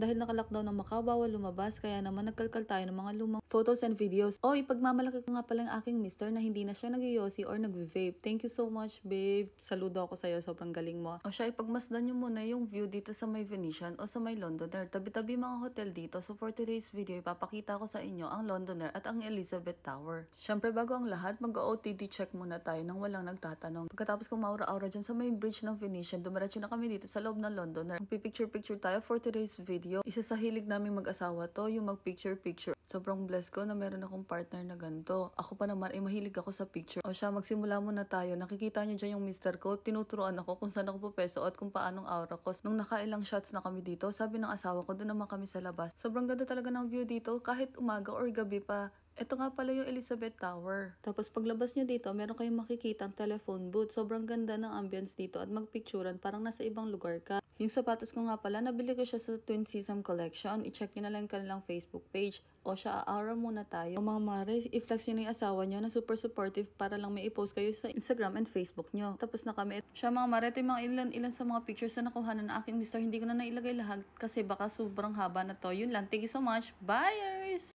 Dahil naka-lockdown ng Macau, bawal lumabas, kaya naman nagkalkal tayo ng mga lumang photos and videos. Oh, ipagmamalaki ko nga pala yung aking mister na hindi na siya nag-yosi or nag-vape. Thank you so much, babe. Saludo ako sa'yo, sobrang galing mo. O siya, ipagmasdan nyo muna yung view dito sa may Venetian o sa may Londoner. Tabi-tabi mga hotel dito. So for today's video, ipapakita ko sa inyo ang Londoner at ang Elizabeth Tower. Siyempre, bago ang lahat, mag-OTD check muna tayo nang walang nagtatanong. Pagkatapos kong maura-aura dyan sa may bridge ng Venetian, dumiretso na kami dito sa loob ng Londoner. Magpipicture-picture tayo for today's video. Isa sa hilig naming mag-asawa to, yung mag-picture-picture. Sobrang blessed ko na meron akong partner na ganito. Ako pa naman, ay mahilig ako sa picture. O siya, magsimula muna tayo. Nakikita niyo dyan yung mister ko. Tinuturuan ako kung saan ako pupeso at kung paanong aura ko. Nung nakailang shots na kami dito, sabi ng asawa ko, doon naman kami sa labas. Sobrang ganda talaga ng view dito, kahit umaga or gabi pa. Ito nga pala yung Elizabeth Tower. Tapos paglabas nyo dito, meron kayong makikita ang telephone booth. Sobrang ganda ng ambience dito at magpicturan parang nasa ibang lugar ka. Yung sapatos ko nga pala, nabili ko siya sa Twin Sesame Collection. I-check nyo na lang kanilang Facebook page. O siya, aura muna tayo. O mga mare, i-flex nyo na yung asawa nyo na super supportive para lang may i-post kayo sa Instagram and Facebook nyo. Tapos na kami. Siya mga mare, ito yung mga ilan-ilan sa mga pictures na nakuha na ng aking mister. Hindi ko na nailagay lahat kasi baka sobrang haba na to. Yun lang. Thank you so much. Buyers!